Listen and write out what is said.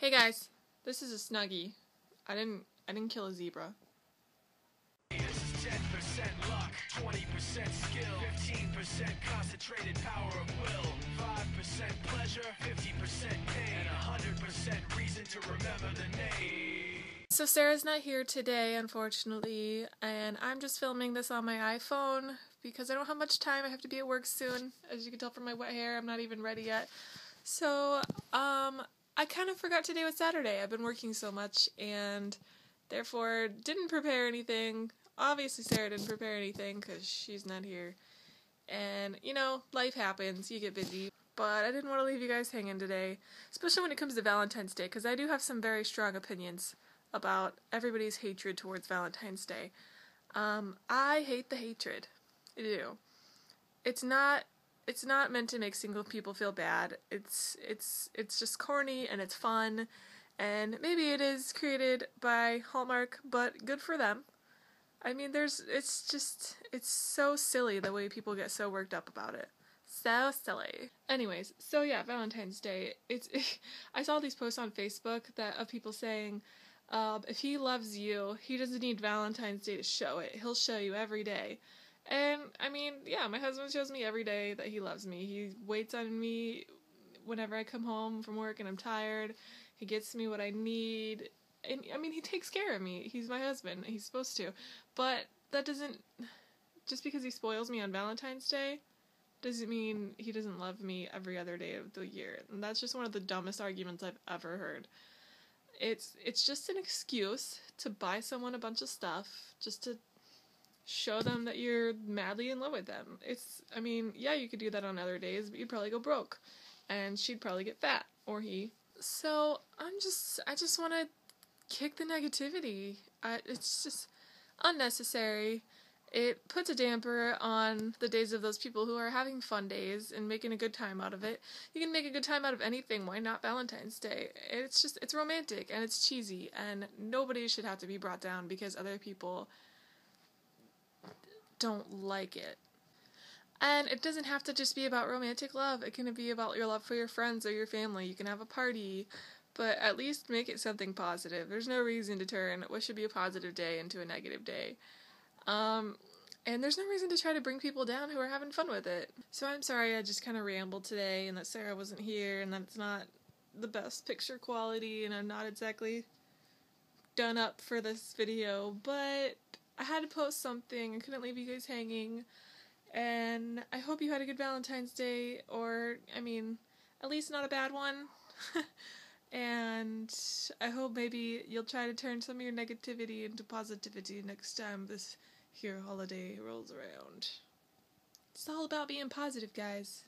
Hey guys, this is a snuggie. I didn't I didn't kill a zebra. This is 10% luck, 20% skill, 15% concentrated power of will, 5% pleasure, 50% pain, and 100% reason to remember the name. So Sarah's not here today, unfortunately, and I'm just filming this on my iPhone because I don't have much time. I have to be at work soon. As you can tell from my wet hair, I'm not even ready yet. So, um, I kind of forgot today was Saturday. I've been working so much and therefore didn't prepare anything. Obviously, Sarah didn't prepare anything because she's not here. And, you know, life happens, you get busy. But I didn't want to leave you guys hanging today, especially when it comes to Valentine's Day, because I do have some very strong opinions about everybody's hatred towards Valentine's Day. Um, I hate the hatred. I do. It's not it's not meant to make single people feel bad. It's it's it's just corny and it's fun and maybe it is created by Hallmark, but good for them. I mean, there's it's just it's so silly the way people get so worked up about it. So silly. Anyways, so yeah, Valentine's Day. It's I saw these posts on Facebook that of people saying, um, if he loves you, he doesn't need Valentine's Day to show it. He'll show you every day. And I mean, yeah, my husband shows me every day that he loves me. He waits on me whenever I come home from work and I'm tired. He gets me what I need. And I mean, he takes care of me. He's my husband. He's supposed to. But that doesn't just because he spoils me on Valentine's Day doesn't mean he doesn't love me every other day of the year. And that's just one of the dumbest arguments I've ever heard. It's it's just an excuse to buy someone a bunch of stuff just to show them that you're madly in love with them. It's, I mean, yeah, you could do that on other days, but you'd probably go broke. And she'd probably get fat, or he. So, I'm just, I just want to kick the negativity. I, it's just unnecessary. It puts a damper on the days of those people who are having fun days and making a good time out of it. You can make a good time out of anything. Why not Valentine's Day? It's just, it's romantic and it's cheesy, and nobody should have to be brought down because other people don't like it. And it doesn't have to just be about romantic love. It can be about your love for your friends or your family. You can have a party, but at least make it something positive. There's no reason to turn what should be a positive day into a negative day. Um, and there's no reason to try to bring people down who are having fun with it. So I'm sorry I just kind of rambled today and that Sarah wasn't here and that it's not the best picture quality and I'm not exactly done up for this video, but I had to post something. I couldn't leave you guys hanging. And I hope you had a good Valentine's Day, or, I mean, at least not a bad one. and I hope maybe you'll try to turn some of your negativity into positivity next time this here holiday rolls around. It's all about being positive, guys.